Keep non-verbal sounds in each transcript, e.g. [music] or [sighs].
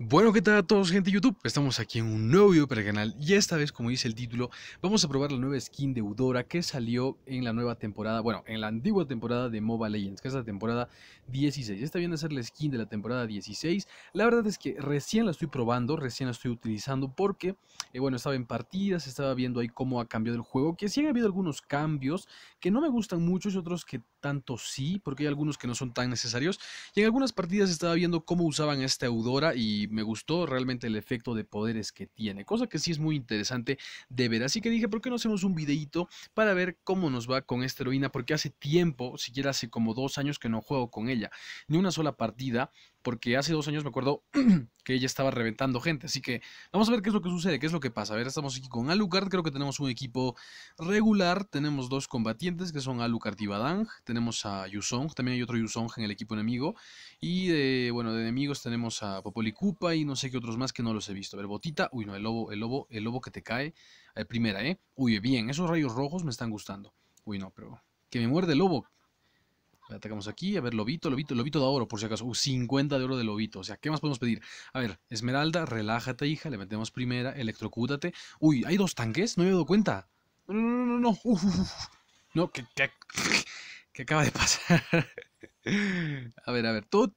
Bueno, ¿qué tal a todos, gente de YouTube? Estamos aquí en un nuevo video para el canal y esta vez, como dice el título, vamos a probar la nueva skin de Eudora que salió en la nueva temporada, bueno, en la antigua temporada de Mobile Legends, que es la temporada 16. Esta viene a ser la skin de la temporada 16. La verdad es que recién la estoy probando, recién la estoy utilizando porque, eh, bueno, estaba en partidas, estaba viendo ahí cómo ha cambiado el juego, que sí ha habido algunos cambios que no me gustan mucho y otros que tanto sí, porque hay algunos que no son tan necesarios. Y en algunas partidas estaba viendo cómo usaban esta Eudora y me gustó realmente el efecto de poderes que tiene, cosa que sí es muy interesante de ver. Así que dije, ¿por qué no hacemos un videito para ver cómo nos va con esta heroína? Porque hace tiempo, siquiera hace como dos años que no juego con ella, ni una sola partida porque hace dos años me acuerdo [clears throat] que ella estaba reventando gente. Así que vamos a ver qué es lo que sucede, qué es lo que pasa. A ver, estamos aquí con Alucard. Creo que tenemos un equipo regular. Tenemos dos combatientes que son Alucard y Badang. Tenemos a Yusong. También hay otro Yusong en el equipo enemigo. Y de, bueno, de enemigos tenemos a Popolicupa y no sé qué otros más que no los he visto. A ver, Botita. Uy, no, el lobo, el lobo, el lobo que te cae. Ver, primera, ¿eh? Uy, bien, esos rayos rojos me están gustando. Uy, no, pero... Que me muerde el lobo. Atacamos aquí, a ver, lobito, lobito, lobito de oro, por si acaso. Uh, 50 de oro de lobito. O sea, ¿qué más podemos pedir? A ver, Esmeralda, relájate, hija. Le metemos primera, electrocútate. Uy, ¿hay dos tanques? No me he dado cuenta. No, no, no, no, no. ¿qué, qué, qué acaba de pasar? [laughs] a ver, a ver, todo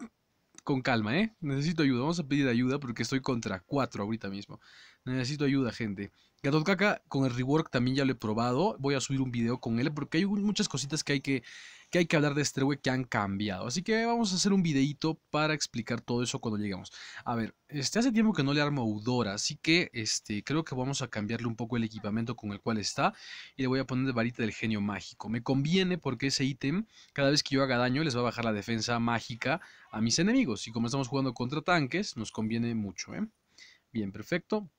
con calma, ¿eh? Necesito ayuda. Vamos a pedir ayuda porque estoy contra cuatro ahorita mismo. Necesito ayuda, gente. Gatot Caca con el rework también ya lo he probado. Voy a subir un video con él porque hay muchas cositas que hay que que hay que hablar de este que han cambiado. Así que vamos a hacer un videito para explicar todo eso cuando lleguemos. A ver, este hace tiempo que no le armo Udora, así que este creo que vamos a cambiarle un poco el equipamiento con el cual está y le voy a poner de varita del genio mágico. Me conviene porque ese ítem, cada vez que yo haga daño, les va a bajar la defensa mágica a mis enemigos. Y como estamos jugando contra tanques, nos conviene mucho, ¿eh? Bien, perfecto.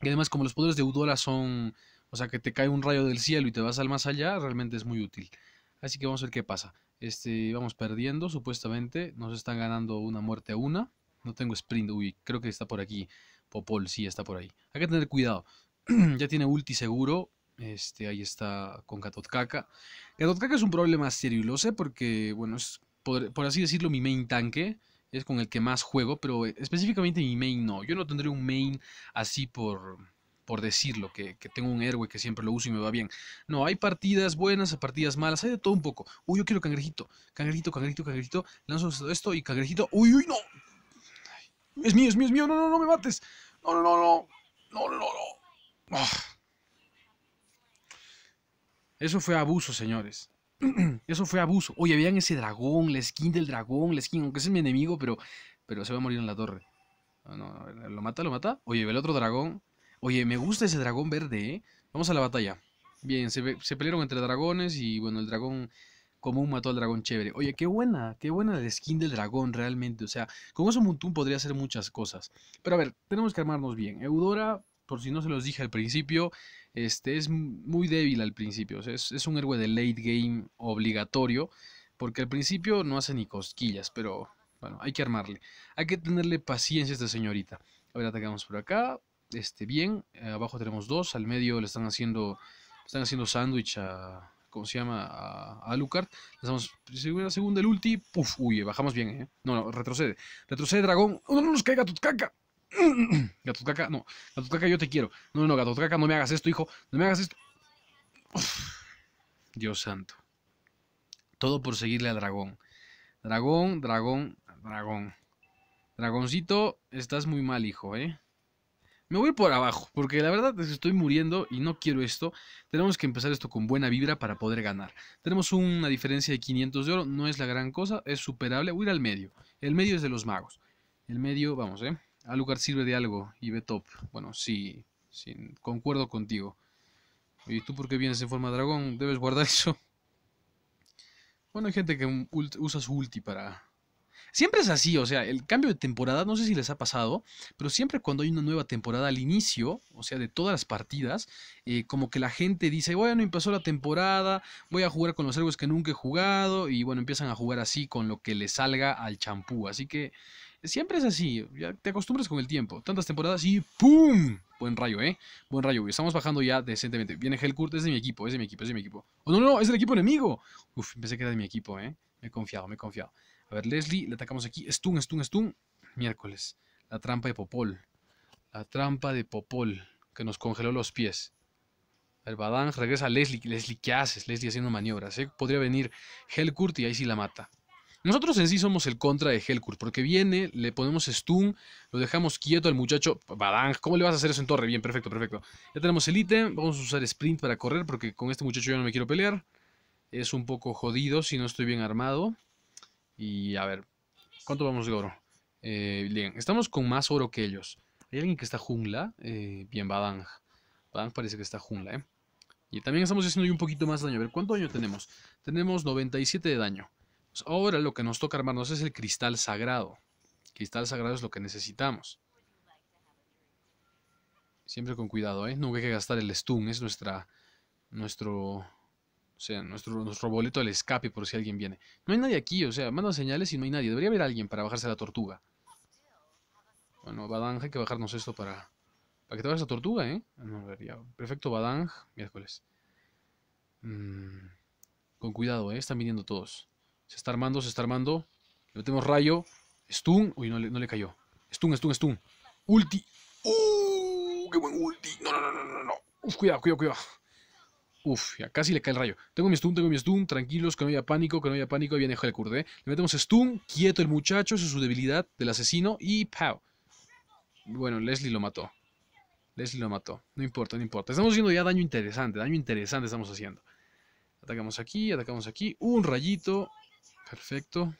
Y además, como los poderes de Udora son, o sea, que te cae un rayo del cielo y te vas al más allá, realmente es muy útil. Así que vamos a ver qué pasa. Este, vamos perdiendo, supuestamente. Nos están ganando una muerte a una. No tengo sprint. Uy, creo que está por aquí. Popol, sí, está por ahí. Hay que tener cuidado. [clears throat] ya tiene ulti seguro. Este, ahí está con Gatotkaka. Gatotkaka es un problema serio lo sé porque, bueno, es por, por, así decirlo mi main tanque. Es con el que más juego, pero específicamente mi main no. Yo no tendré un main así por, por decirlo, que, que, tengo un héroe que siempre lo uso y me va bien. No, hay partidas buenas, partidas malas, hay de todo un poco. Uy, yo quiero cangrejito, cangrejito, cangrejito, cangrejito. Lanzo esto y cangrejito. Uy, uy, no. Es mío, es mío, es mío. No, no, no me mates. No, no, no, no. No, no, no. Ah. Eso fue abuso, señores. [clears throat] Eso fue abuso. Oye, vean ese dragón, la skin del dragón, la skin, aunque es mi enemigo, pero, pero se va a morir en la torre. No, lo mata, lo mata. Oye, ve el otro dragón. Oye, me gusta ese dragón verde, ¿eh? Vamos a la batalla. Bien, se, pelearon entre dragones y bueno, el dragón común mató al dragón chévere. Oye, qué buena, qué buena la skin del dragón realmente. O sea, con eso Muntun podría hacer muchas cosas. Pero a ver, tenemos que armarnos bien. Eudora, por si no se los dije al principio, este es muy débil al principio. O sea, es, es un héroe de late game obligatorio. Porque al principio no hace ni cosquillas, pero bueno, hay que armarle. Hay que tenerle paciencia a esta señorita. A ver, atacamos por acá este, bien. Eh, abajo tenemos dos. Al medio le están haciendo están haciendo sándwich a. ¿Cómo se llama? A, a Alucard. Estamos. Segunda, segunda el ulti. Uf, uy, bajamos bien, ¿eh? No, no, retrocede. Retrocede, dragón. No, no nos caiga tu caca. [clears throat] Gatotcaca, no. Gatotcaca, yo te quiero. No, no, Gatotcaca, no me hagas esto, hijo. No me hagas esto. Dios santo. Todo por seguirle al dragón. Dragón, dragón, dragón. Dragoncito, estás muy mal, hijo, ¿eh? Me voy por abajo, porque la verdad es que estoy muriendo y no quiero esto. Tenemos que empezar esto con buena vibra para poder ganar. Tenemos una diferencia de 500 de oro, no es la gran cosa, es superable. Voy a ir al medio. El medio es de los magos. El medio, vamos, ¿eh? Al lugar sirve de algo y ve top. Bueno, sí, sí, concuerdo contigo. ¿Y tú por qué vienes en forma de dragón? ¿Debes guardar [laughs] eso? Bueno, hay gente que usa su ulti para, Siempre es así, o sea, el cambio de temporada, no sé si les ha pasado, pero siempre cuando hay una nueva temporada al inicio, o sea, de todas las partidas, eh, como que la gente dice, bueno, empezó la temporada, voy a jugar con los héroes que nunca he jugado, y bueno, empiezan a jugar así con lo que le salga al champú. Así que siempre es así, ya te acostumbras con el tiempo. Tantas temporadas y ¡pum! Buen rayo, ¿eh? Buen rayo, estamos bajando ya decentemente. Viene Hellcourt, es de mi equipo, es de mi equipo, es de mi equipo. ¡Oh, no, no! ¡Es del equipo enemigo! Uf, pensé que era de mi equipo, ¿eh? Me he confiado, me he confiado. A ver, Leslie, le atacamos aquí. Stun, stun, stun. Miércoles. La trampa de Popol. La trampa de Popol, que nos congeló los pies. El Badang regresa Leslie. Leslie, ¿qué haces? Leslie haciendo maniobras. ¿eh? Podría venir Helkurt y ahí sí la mata. Nosotros en sí somos el contra de Helkurt, porque viene, le ponemos stun, lo dejamos quieto al muchacho. Badang, ¿cómo le vas a hacer eso en torre? Bien, perfecto, perfecto. Ya tenemos el ítem, vamos a usar sprint para correr, porque con este muchacho yo no me quiero pelear. Es un poco jodido si no estoy bien armado. Y a ver, ¿cuánto vamos de oro? Eh, bien, estamos con más oro que ellos. ¿Hay alguien que está jungla? Eh, bien, Badang. Badang parece que está jungla, ¿eh? Y también estamos haciendo un poquito más daño. A ver, ¿cuánto daño tenemos? Tenemos 97 de daño. Pues ahora lo que nos toca armarnos es el cristal sagrado. Cristal sagrado es lo que necesitamos. Siempre con cuidado, ¿eh? No hay que gastar el stun. Es nuestra... Nuestro... O sea, nuestro, nuestro boleto del escape por si alguien viene. No hay nadie aquí, o sea, manda señales y no hay nadie. Debería haber alguien para bajarse a la tortuga. Bueno, Badang, hay que bajarnos esto para... Para que te bajes a tortuga, ¿eh? No, Perfecto, Badang. Miércoles. Mm, con cuidado, ¿eh? Están viniendo todos. Se está armando, se está armando. Le metemos rayo. Stun. Uy, no le, no le cayó. Stun, stun, stun. Ulti. ¡Uh! ¡Qué buen ulti! No, no, no, no, no. Uf, cuidado, cuidado, cuidado. Uf, ya casi le cae el rayo. Tengo mi stun, tengo mi stun. Tranquilos, que no haya pánico, que no haya pánico. Ahí viene Helkurt, ¿eh? Le metemos stun. Quieto el muchacho. Es su debilidad del asesino. Y ¡pow! Bueno, Leslie lo mató. Leslie lo mató. No importa, no importa. Estamos haciendo ya daño interesante. Daño interesante estamos haciendo. Atacamos aquí, atacamos aquí. Un rayito. Perfecto.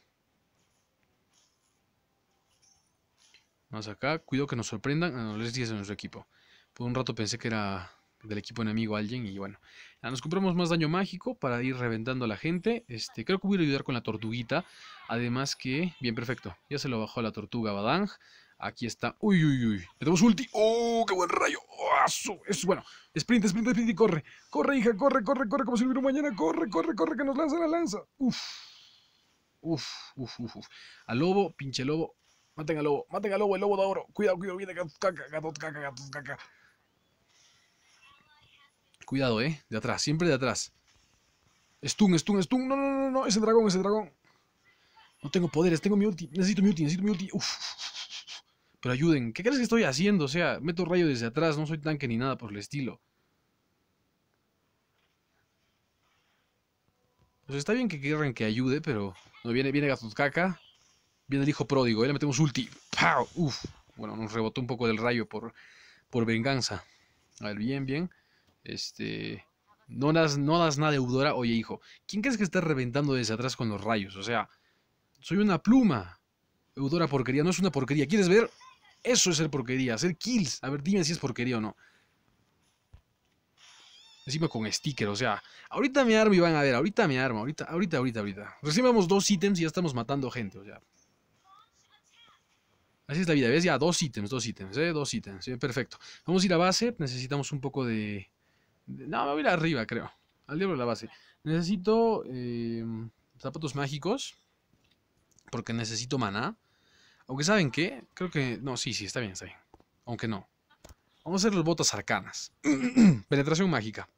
Vamos acá. Cuidado que nos sorprendan. Ah, no, les es de nuestro equipo. Por un rato pensé que era del equipo enemigo alguien y bueno. nos compramos más daño mágico para ir reventando a la gente. Este, creo que voy a ayudar con la tortuguita. Además que... Bien, perfecto. Ya se lo bajó a la tortuga Badang. Aquí está. Uy, uy, uy. Le damos ulti. ¡Oh, qué buen rayo! ¡Oh, es bueno. Sprint, sprint, sprint y corre. Corre, hija, corre, corre, corre como si hubiera mañana. Corre, corre, corre, que nos lanza la lanza. Uf. Uf, uf, uf, uf. Al lobo, pinche lobo. Maten al lobo, maten al lobo, el lobo de oro. Cuidado, cuidado, viene caca, caca, gatos caca. Cuidado, eh. De atrás, siempre de atrás. Stun, stun, stun. No, no, no, no. Ese dragón, ese dragón. No tengo poderes, tengo mi ulti. Necesito mi ulti, necesito mi ulti. Uf. Pero ayuden. ¿Qué crees que estoy haciendo? O sea, meto rayo desde atrás. No soy tanque ni nada por el estilo. Pues está bien que quieran que ayude, pero no viene, viene Caca. Viene el hijo pródigo, ¿eh? le metemos ulti. ¡Pau! Uf. Bueno, nos rebotó un poco del rayo por, por venganza. A ver, bien, bien. Este. No das, no das nada deudora. Oye, hijo, ¿quién crees que está reventando desde atrás con los rayos? O sea, soy una pluma. Eudora porquería, no es una porquería. ¿Quieres ver? Eso es ser porquería, hacer kills. A ver, dime si es porquería o no. Encima con sticker, o sea, ahorita me armo y van a ver, ahorita me armo, ahorita, ahorita, ahorita, ahorita. Recién vamos dos ítems y ya estamos matando gente, o sea. Así es la vida, ¿ves? Ya, dos ítems, dos ítems, ¿eh? Dos ítems, perfecto. Vamos a ir a base, necesitamos un poco de... No, me voy a ir arriba, creo. Al diablo de la base. Necesito eh, zapatos mágicos, porque necesito maná. Aunque ¿saben qué? Creo que... No, sí, sí, está bien, está bien. Aunque no. Vamos a hacer las botas arcanas. [clears throat] Penetración mágica.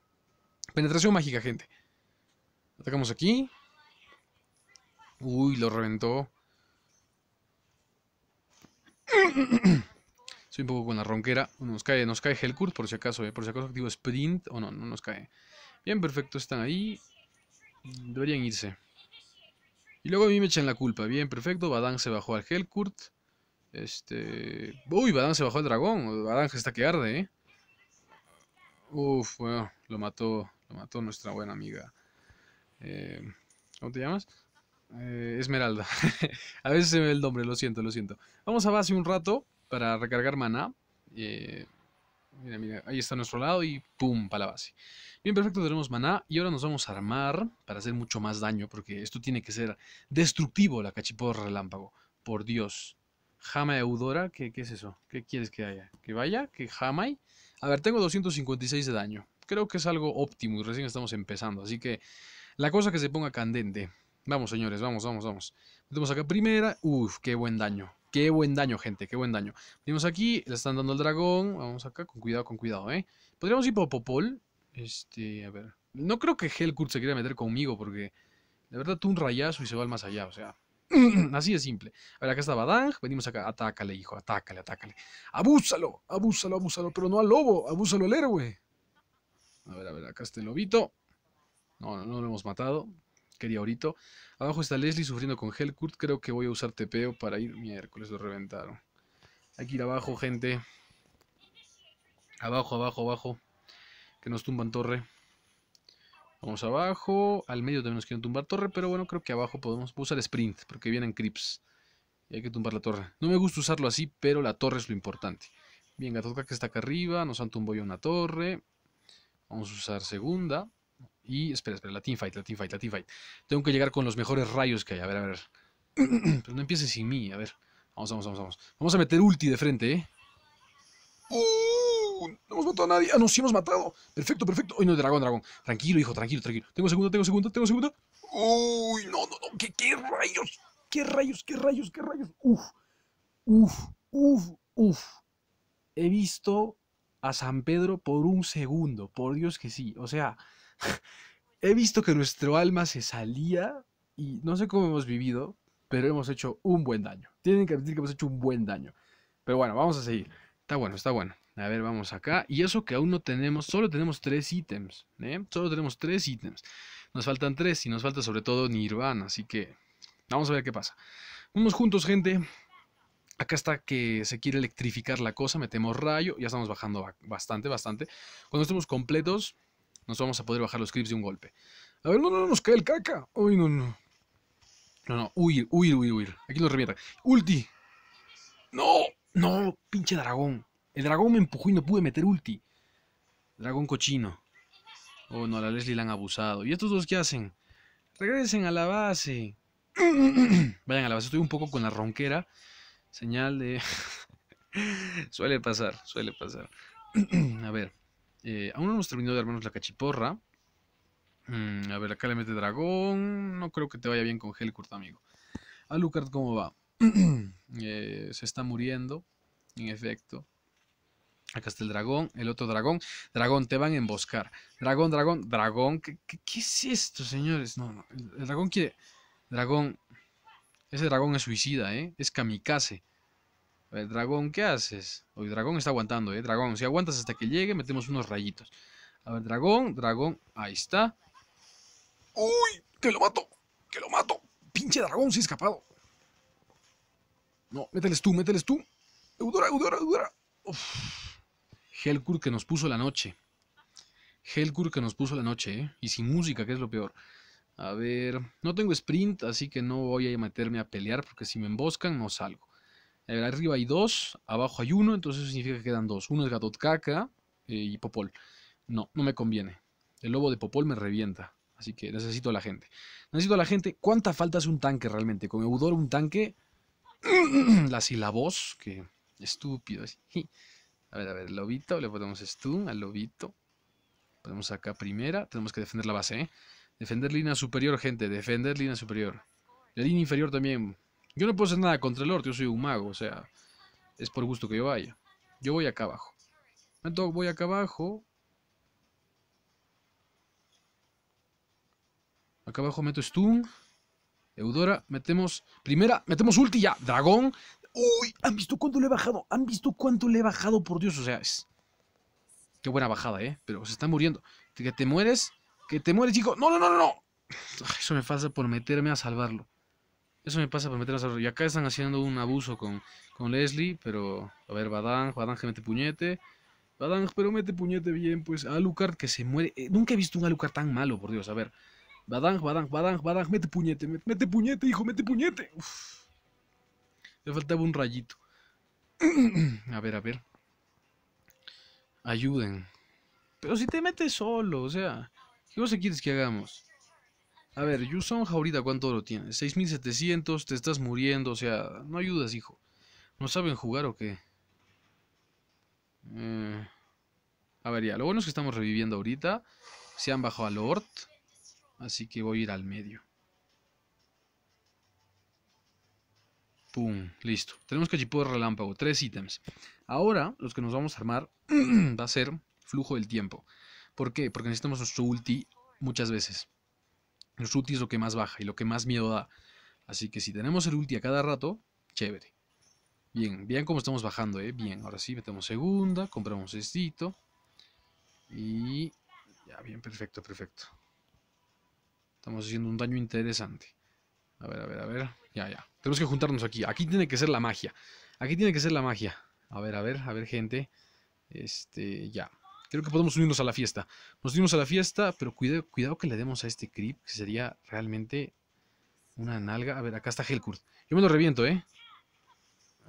Penetración mágica, gente. Atacamos aquí. Uy, lo reventó. [clears throat] Soy un poco con la ronquera. Nos cae, nos cae Helkurt, por si acaso, eh, por si acaso activo sprint. O no, no nos cae. Bien, perfecto, están ahí. Deberían irse. Y luego a mí me echan la culpa. Bien, perfecto. Badán se bajó al Helkurt. Este... Uy, Badán se bajó al dragón. Badán está que arde, ¿eh? Uf, bueno, lo mató, lo mató nuestra buena amiga. Eh, ¿Cómo te llamas? Eh, Esmeralda. [laughs] a veces se ve el nombre, lo siento, lo siento. Vamos a base un rato para recargar maná. Eh, mira, mira, ahí está a nuestro lado y ¡pum! para la base. Bien, perfecto, tenemos maná y ahora nos vamos a armar para hacer mucho más daño porque esto tiene que ser destructivo, la cachiporra relámpago. Por Dios. Jama Eudora, ¿qué, ¿qué es eso? ¿Qué quieres que haya? ¿Que vaya? ¿Que Jamai? A ver, tengo 256 de daño. Creo que es algo óptimo recién estamos empezando. Así que la cosa que se ponga candente. Vamos, señores, vamos, vamos, vamos. Metemos acá primera. Uf, qué buen daño. Qué buen daño, gente, qué buen daño. Venimos aquí, le están dando el dragón. Vamos acá, con cuidado, con cuidado, ¿eh? Podríamos ir por Popol. Este, a ver. No creo que Helkurt se quiera meter conmigo porque... De verdad, tú un rayazo y se va al más allá, o sea... [clears throat] Así de simple. A ver, acá está Badang. Venimos acá. Atácale, hijo. Atácale, atácale. Abúsalo. Abúsalo, abúsalo. Pero no al lobo. Abúsalo al héroe. A ver, a ver. Acá está el lobito. No, no lo hemos matado. Quería ahorita. Abajo está Leslie sufriendo con Hellcourt. Creo que voy a usar tepeo para ir. Miércoles, lo reventaron. Hay que ir abajo, gente. Abajo, abajo, abajo. Que nos tumban torre. Vamos abajo. Al medio también nos quieren tumbar torre. Pero bueno, creo que abajo podemos usar sprint. Porque vienen creeps. Y hay que tumbar la torre. No me gusta usarlo así, pero la torre es lo importante. Bien, Gatotka que está acá arriba. Nos han tumbado ya una torre. Vamos a usar segunda. Y espera, espera, la teamfight, la teamfight, la teamfight. Tengo que llegar con los mejores rayos que hay. A ver, a ver. [clears throat] Pero no empieces sin mí, a ver. Vamos, vamos, vamos, vamos. Vamos a meter ulti de frente, ¿eh? ¡Uh! No hemos matado a nadie. Ah, no, sí hemos matado. Perfecto, perfecto. Uy, no, dragón, dragón. Tranquilo, hijo, tranquilo, tranquilo. Tengo segunda, tengo segunda, tengo segunda. Uy, no, no, no. ¿Qué, qué rayos? ¿Qué rayos? ¿Qué rayos? ¿Qué rayos? Uf. Uf, uf, uf. He visto a San Pedro por un segundo. Por Dios que sí. O sea, [laughs] he visto que nuestro alma se salía y no sé cómo hemos vivido, pero hemos hecho un buen daño. Tienen que admitir que hemos hecho un buen daño. Pero bueno, vamos a seguir. Está bueno, está bueno. A ver, vamos acá. Y eso que aún no tenemos, solo tenemos tres ítems. ¿eh? Solo tenemos tres ítems. Nos faltan tres y nos falta sobre todo Nirvana. Así que vamos a ver qué pasa. Vamos juntos, gente. Acá está que se quiere electrificar la cosa. Metemos rayo. Ya estamos bajando bastante, bastante. Cuando estemos completos, nos vamos a poder bajar los creeps de un golpe. A ver, no, no, nos cae el caca. Uy, no, no. No, no, huir, huir, huir, huir. Aquí nos revienta. Ulti. No. No, pinche dragón. El dragón me empujó y no pude meter ulti. Dragón cochino. Oh, no, a la Leslie la han abusado. ¿Y estos dos qué hacen? Regresen a la base. [clears throat] Vayan a la base. Estoy un poco con la ronquera. Señal de... [laughs] suele pasar, suele pasar. [clears throat] a ver. Eh, aún no hemos terminado de armarnos la cachiporra. Mm, a ver, acá le mete dragón. No creo que te vaya bien con Helcourt, amigo. Alucard, ¿cómo va? [clears throat] Eh, se está muriendo, en efecto. Acá está el dragón, el otro dragón. Dragón, te van a emboscar. Dragón, dragón, dragón. ¿Qué, es esto, señores? No, no. El, dragón quiere... Dragón... Ese dragón es suicida, ¿eh? Es kamikaze. A ver, dragón, ¿qué haces? Oye, dragón está aguantando, ¿eh? Dragón, si aguantas hasta que llegue, metemos unos rayitos. A ver, dragón, dragón. Ahí está. ¡Uy! ¡Que lo mato! ¡Que lo mato! ¡Pinche dragón! Se ha escapado. No, mételes tú, mételes tú. Eudora, Eudora, Eudora. Helkur que nos puso la noche. Helkur que nos puso la noche, ¿eh? Y sin música, que es lo peor. A ver, no tengo sprint, así que no voy a meterme a pelear, porque si me emboscan no salgo. Ver, arriba hay dos, abajo hay uno, entonces eso significa que quedan dos. Uno es Gatotcaca eh, y Popol. No, no me conviene. El lobo de Popol me revienta. Así que necesito a la gente. Necesito a la gente. ¿Cuánta falta hace un tanque realmente? Con Eudor un tanque [clears throat] la sílabos, que estúpido. [laughs] A ver, a ver, lobito, le ponemos stun al lobito. Ponemos acá primera, tenemos que defender la base, ¿eh? Defender línea superior, gente, defender línea superior. La línea inferior también. Yo no puedo hacer nada contra el Lord, yo soy un mago, o sea, es por gusto que yo vaya. Yo voy acá abajo. Entonces voy acá abajo. Acá abajo meto stun. Eudora, metemos. Primera, metemos ulti ya. Dragón. Uy, ¿han visto cuánto le he bajado? ¿Han visto cuánto le he bajado? Por Dios, o sea, es. Qué buena bajada, ¿eh? Pero se está muriendo. Que te mueres. Que te mueres, chico. No, no, no, no, no. Eso me pasa por meterme a salvarlo. Eso me pasa por meterme a. Y acá están haciendo un abuso con, con Leslie. Pero, a ver, Badang, Badang que mete puñete. Badang, pero mete puñete bien, pues. Alucard que se muere. Eh, nunca he visto un Alucard tan malo, por Dios. A ver. Badang, badang, badang, badang, mete puñete, mete, puñete, hijo, mete puñete. Le faltaba un rayito. [clears throat] a ver, a ver. Ayuden. Pero si te metes solo, o sea, ¿qué cosa quieres que hagamos? A ver, Yuson ahorita cuánto lo tiene? 6700, te estás muriendo, o sea, no ayudas, hijo. ¿No saben jugar o qué? Eh, a ver, ya, lo bueno es que estamos reviviendo ahorita. Se han bajado a Lord. Así que voy a ir al medio. Pum, listo. Tenemos cachipo de relámpago, tres ítems. Ahora, los que nos vamos a armar [clears throat] va a ser flujo del tiempo. ¿Por qué? Porque necesitamos nuestro ulti muchas veces. Nuestro ulti es lo que más baja y lo que más miedo da. Así que si tenemos el ulti a cada rato, chévere. Bien, bien cómo estamos bajando, ¿eh? Bien, ahora sí, metemos segunda, compramos esto. Y... Ya, bien, perfecto, perfecto. Estamos haciendo un daño interesante. A ver, a ver, a ver. Ya, ya. Tenemos que juntarnos aquí. Aquí tiene que ser la magia. Aquí tiene que ser la magia. A ver, a ver, a ver, gente. Este, ya. Creo que podemos unirnos a la fiesta. Nos unimos a la fiesta, pero cuidado, cuidado que le demos a este creep, que sería realmente una nalga. A ver, acá está Helkurt. Yo me lo reviento, ¿eh?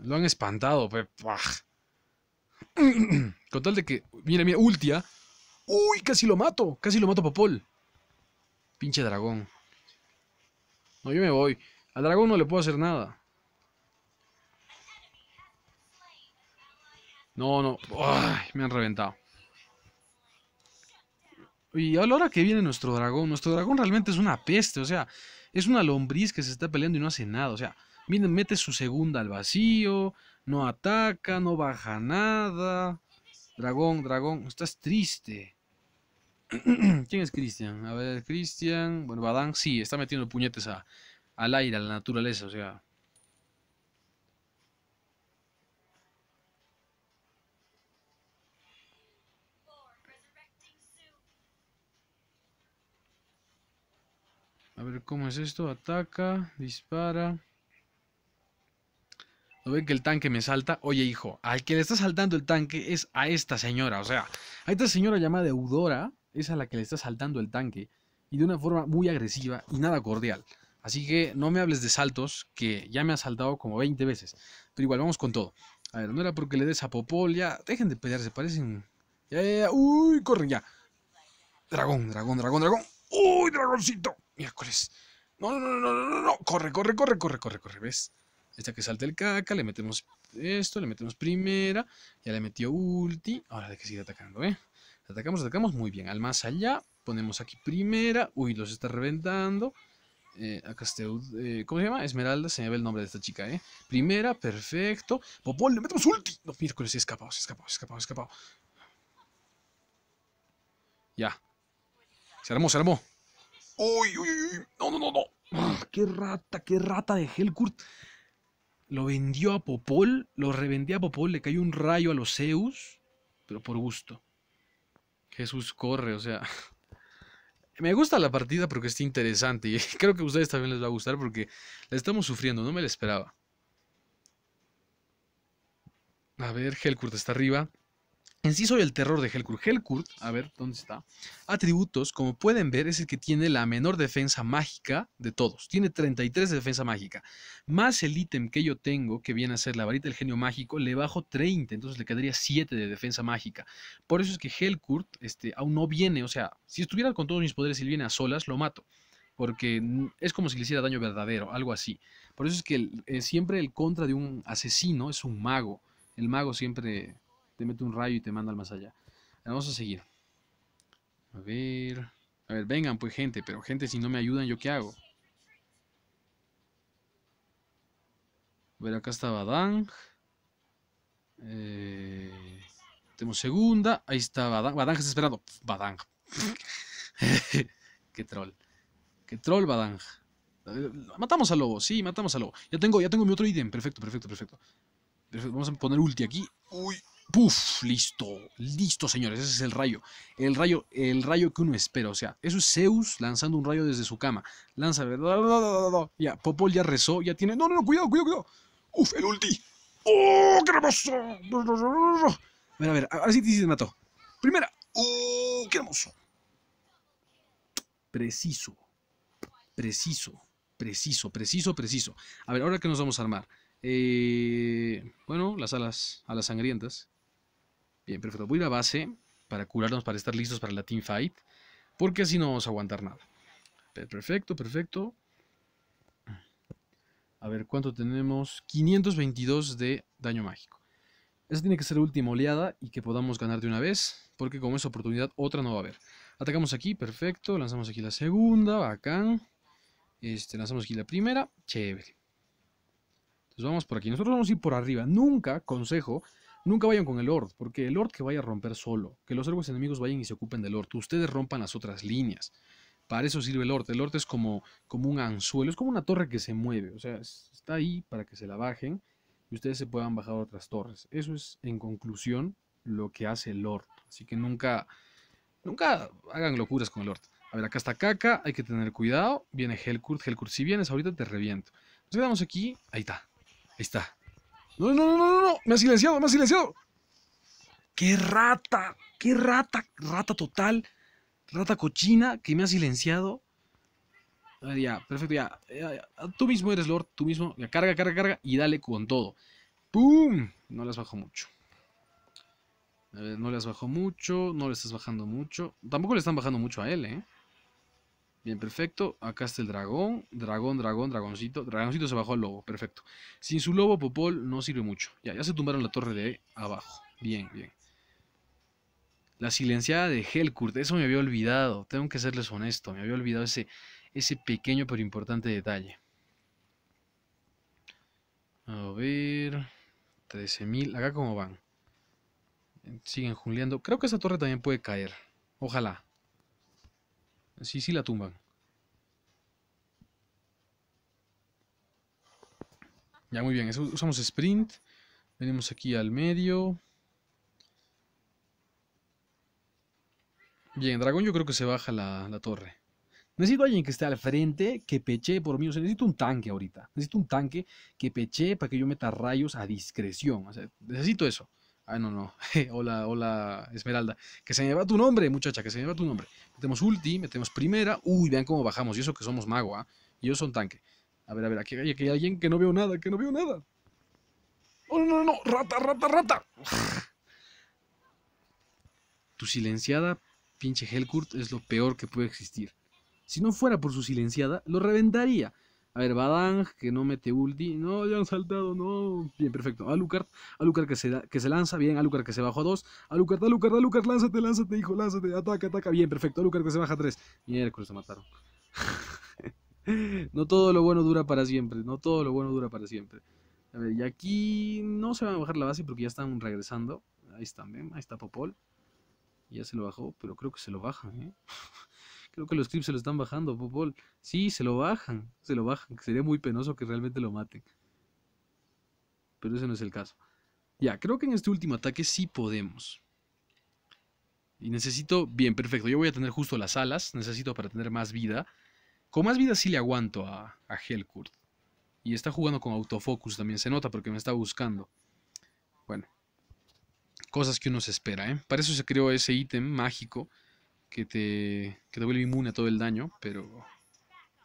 Lo han espantado, pero... [clears throat] Con tal de que... Mira, mira, Ultia. ¡Uy! Casi lo mato. Casi lo mato Popol. Pinche dragón. No, yo me voy. Al dragón no le puedo hacer nada. No, no. Me han reventado. Y a la hora que viene nuestro dragón, nuestro dragón realmente es una peste, o sea, es una lombriz que se está peleando y no hace nada, o sea, mete su segunda al vacío, no ataca, no baja nada. Dragón, dragón, estás triste. [clears throat] ¿Quién es Cristian? A ver, Cristian. Bueno, Badán sí, está metiendo puñetes al aire, a la naturaleza, o sea. Ver cómo es esto. Ataca, dispara. ¿No ven que el tanque me salta? Oye, hijo, al que le está saltando el tanque es a esta señora. O sea, a esta señora llamada Eudora es a la que le está saltando el tanque. Y de una forma muy agresiva y nada cordial. Así que no me hables de saltos, que ya me ha saltado como 20 veces. Pero igual, vamos con todo. A ver, no era porque le des a Popol, ya. Dejen de pelearse, parecen. Ya, ya, ya. Uy, corren ya. Dragón, dragón, dragón, dragón. Uy, dragoncito miércoles. No, no, no, no, no, no, corre, corre, corre, corre, corre, corre, ¿ves? Esta que salta el caca, le metemos esto, le metemos primera, ya le metió ulti, ahora de que sigue atacando, ¿eh? Atacamos, atacamos, muy bien, al más allá, ponemos aquí primera, uy, los está reventando, eh, acá está, eh, ¿cómo se llama? Esmeralda, se me ve el nombre de esta chica, ¿eh? Primera, perfecto, Popol, le metemos ulti, no, miércoles, se escapado, se escapado, se escapado, se escapado. Ya, se armó, se armó. Uy, uy, uy. No, no, no, no. Ah, qué rata, qué rata de Helkurt. Lo vendió a Popol, lo revendía a Popol, le cayó un rayo a los Zeus, pero por gusto. Jesús corre, o sea. Me gusta la partida porque está interesante y [laughs] creo que a ustedes también les va a gustar porque la estamos sufriendo, no me la esperaba. A ver, Helkurt está arriba. En sí soy el terror de Helkurt. Helkurt, a ver, ¿dónde está? Atributos, como pueden ver, es el que tiene la menor defensa mágica de todos. Tiene 33 de defensa mágica. Más el ítem que yo tengo, que viene a ser la varita del genio mágico, le bajo 30, entonces le quedaría 7 de defensa mágica. Por eso es que Helkurt este, aún no viene, o sea, si estuviera con todos mis poderes y viene a solas, lo mato. Porque es como si le hiciera daño verdadero, algo así. Por eso es que eh, siempre el contra de un asesino es un mago. El mago siempre te mete un rayo y te manda al más allá. Vamos a seguir. A ver. A ver, vengan pues gente, pero gente si no me ayudan, ¿yo qué hago? A ver, acá está Badang. Eh, tenemos segunda. Ahí está Badang. Badang está esperando. Badang. [laughs] qué troll. Qué troll Badang. Matamos al lobo, sí, matamos al lobo. Ya tengo, ya tengo mi otro ítem. Perfecto, perfecto, perfecto. Vamos a poner ulti aquí. Uy, Puf, listo, listo señores, ese es el rayo. El rayo, el rayo que uno espera, o sea, eso es Zeus lanzando un rayo desde su cama. Lanza, ya, Popol ya rezó, ya tiene... No, no, no, cuidado, cuidado, cuidado. Uf, el ulti. ¡Oh, qué hermoso! A ver, a ver, ahora sí se mató. Primera. ¡Oh, qué hermoso! Preciso, preciso, preciso, preciso, preciso. A ver, ahora que nos vamos a armar. Eh, bueno, las alas, alas sangrientas. Bien, perfecto. Voy a ir a base para curarnos, para estar listos para la team fight. Porque así no vamos a aguantar nada. Perfecto, perfecto. A ver, ¿cuánto tenemos? 522 de daño mágico. Esa tiene que ser última oleada y que podamos ganar de una vez. Porque como es oportunidad, otra no va a haber. Atacamos aquí, perfecto. Lanzamos aquí la segunda, bacán. Este, lanzamos aquí la primera, chévere. Entonces vamos por aquí. Nosotros vamos a ir por arriba. Nunca, consejo, Nunca vayan con el Lord, porque el Lord que vaya a romper solo, que los héroes enemigos vayan y se ocupen del Lord, ustedes rompan las otras líneas. Para eso sirve el Lord. El Lord es como, como un anzuelo, es como una torre que se mueve. O sea, está ahí para que se la bajen y ustedes se puedan bajar otras torres. Eso es, en conclusión, lo que hace el Lord. Así que nunca, nunca hagan locuras con el Lord. A ver, acá está Caca, hay que tener cuidado. Viene Helkurt, Helkurt, si vienes ahorita te reviento. Nos quedamos aquí, ahí está, ahí está. No, no, no, no, no, me ha silenciado, me ha silenciado. ¡Qué rata! ¡Qué rata! Rata total. Rata cochina que me ha silenciado. ya, perfecto, ya, Tú mismo eres Lord, tú mismo. Ya, carga, carga, carga y dale con todo. ¡Pum! No las bajo mucho. A ver, no las bajo mucho, no le estás bajando mucho. Tampoco le están bajando mucho a él, ¿eh? Bien, perfecto. Acá está el dragón. Dragón, dragón, dragoncito. Dragoncito se bajó al lobo. Perfecto. Sin su lobo, Popol no sirve mucho. Ya, ya se tumbaron la torre de abajo. Bien, bien. La silenciada de Helkurt, eso me había olvidado. Tengo que serles honesto, me había olvidado ese, ese pequeño pero importante detalle. A ver. 13.000. Acá cómo van. Siguen juliando. Creo que esa torre también puede caer. Ojalá. Sí, sí la tumban. Ya, muy bien. Usamos sprint. Venimos aquí al medio. Bien, dragón yo creo que se baja la, torre. Necesito a alguien que esté al frente, que peche por mí. O sea, necesito un tanque ahorita. Necesito un tanque que peche para que yo meta rayos a discreción. Necesito eso. Ah, no, no. [laughs] hola, hola, Esmeralda. Que se me va tu nombre, muchacha, que se me va tu nombre. Metemos ulti, metemos primera. Uy, vean cómo bajamos. Y eso que somos mago, ¿ah? Y yo son tanque. A ver, a ver, aquí, aquí hay alguien que no veo nada, que no veo nada. Oh, no, no, no, rata, rata, rata. [sighs] Tu silenciada pinche Helkurt es lo peor que puede existir. Si no fuera por su silenciada, lo reventaría. A ver, Badang, que no mete ulti. No, ya han saltado, no. Bien, perfecto. Alucard, Alucard que se, que se lanza. Bien, Alucard que se bajó a 2. Alucard, Alucard, Alucard, lánzate, lánzate, hijo, lánzate. Ataca, ataca. Bien, perfecto. Alucard que se baja a 3. Miércoles se mataron. [laughs] no todo lo bueno dura para siempre. No todo lo bueno dura para siempre. A ver, y aquí no se va a bajar la base porque ya están regresando. Ahí están, ¿ven? Ahí está Popol. Ya se lo bajó, pero creo que se lo bajan, ¿eh? Creo que los clips se lo están bajando, Popol. Sí, se lo bajan, se lo bajan. Sería muy penoso que realmente lo maten. Pero ese no es el caso. Ya, creo que en este último ataque sí podemos. Y necesito... Bien, perfecto. Yo voy a tener justo las alas. Necesito para tener más vida. Con más vida sí le aguanto a, a Helkurt. Y está jugando con autofocus también. Se nota porque me está buscando. Bueno cosas que uno se espera. ¿eh? Para eso se creó ese ítem mágico que te, que te vuelve inmune a todo el daño, pero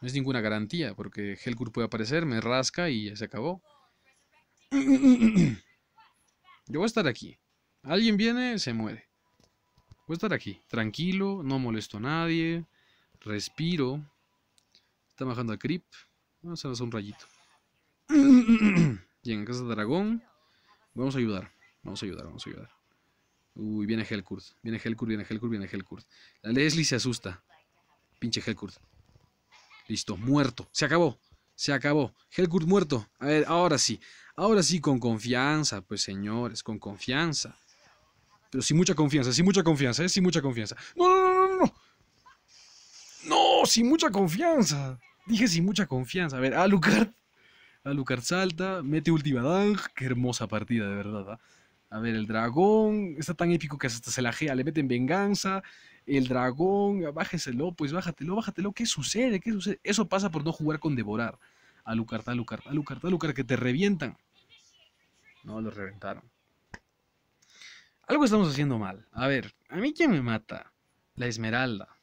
no es ninguna garantía, porque Helkur puede aparecer, me rasca y ya se acabó. [clears throat] Yo voy a estar aquí. Alguien viene, se muere. Voy a estar aquí, tranquilo, no molesto a nadie, respiro. Está bajando a creep. Vamos a hacer un rayito. [clears throat] Bien, casa de dragón. Vamos a ayudar. Vamos a ayudar, vamos a ayudar. Uy, viene Helkurt. Viene Helkurt, viene Helkurt, viene Helkurt. La Leslie se asusta. Pinche Helkurt. Listo, muerto. Se acabó. Se acabó. Helkurt muerto. A ver, ahora sí. Ahora sí, con confianza, pues señores, con confianza. Pero sin mucha confianza, sin mucha confianza, ¿eh? Sin mucha confianza. No, no, no, no, no. No, sin mucha confianza. Dije sin mucha confianza. A ver, Alucard. Alucard salta, mete Ultimadang. Qué hermosa partida, de verdad. ¿ah? A ver, el dragón está tan épico que hasta se la gea, le meten venganza. El dragón, bájeselo, pues bájatelo, bájatelo. ¿Qué sucede? ¿Qué sucede? Eso pasa por no jugar con devorar. Alucard, Alucard, Alucard, Alucard, que te revientan. No, lo reventaron. Algo estamos haciendo mal. A ver, ¿a mí quién me mata? La Esmeralda.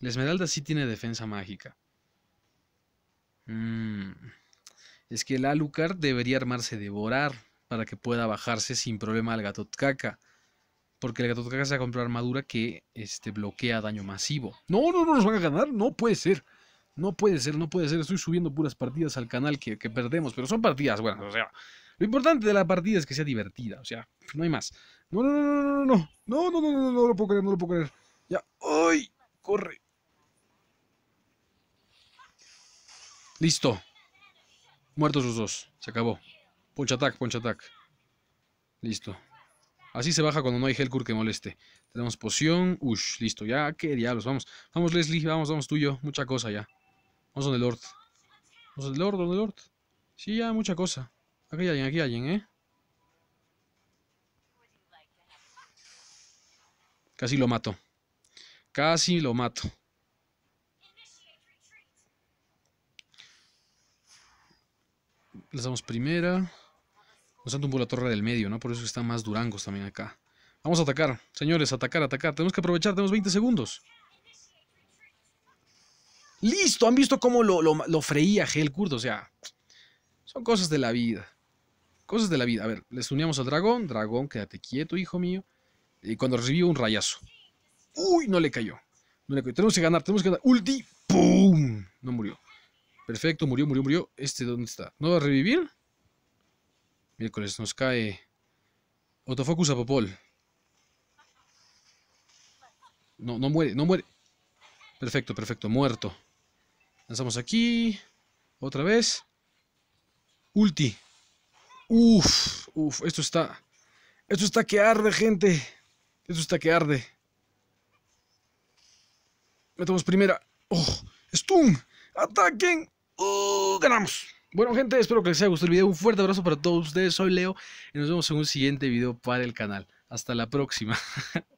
La Esmeralda sí tiene defensa mágica. Mm. Es que el Alucard debería armarse devorar para que pueda bajarse sin problema al Caca. Porque el Caca se va a comprar armadura que este, bloquea daño masivo. No, no, no nos van a ganar. No puede ser. No puede ser, no puede ser. Estoy subiendo puras partidas al canal que, perdemos. Pero son partidas buenas. O sea, lo importante de la partida es que sea divertida. O sea, no hay más. No, no, no, no, no, no. No, no, no, no, no, no lo puedo creer, no lo puedo creer. Ya. ¡Ay! Corre. Listo. Muertos los dos. Se acabó. Punch attack, punch attack. Listo. Así se baja cuando no hay Helcur que moleste. Tenemos poción. Ush, listo. Ya, qué diablos. Vamos. Vamos, Leslie. Vamos, vamos tú y yo. Mucha cosa ya. Vamos donde Lord. Vamos donde Lord, donde Lord. Sí, ya, mucha cosa. Aquí hay alguien, aquí hay alguien, ¿eh? Casi lo mato. Casi lo mato. Damos primera. Nos han la torre del medio, ¿no? Por eso están más durangos también acá. Vamos a atacar. Señores, atacar, atacar. Tenemos que aprovechar, tenemos 20 segundos. ¡Listo! ¿Han visto cómo lo, lo, freía Helkurt? O sea, son cosas de la vida. Cosas de la vida. A ver, les uníamos al dragón. Dragón, quédate quieto, hijo mío. Y cuando recibió un rayazo. ¡Uy! No le cayó. No le cayó. Tenemos que ganar, tenemos que ganar. Ulti. ¡Pum! No murió. Perfecto, murió, murió, murió. ¿Este dónde está? ¿No va a revivir? Miércoles, nos cae. Autofocus a Popol. No, no muere, no muere. Perfecto, perfecto, muerto. Lanzamos aquí. Otra vez. Ulti. Uf, uf, esto está. Esto está que arde, gente. Esto está que arde. Metemos primera. ¡Oh! ¡Stun! ¡Ataquen! ¡Oh! ¡Ganamos! Bueno, gente, espero que les haya gustado el video. Un fuerte abrazo para todos ustedes. Soy Leo y nos vemos en un siguiente video para el canal. Hasta la próxima. [laughs]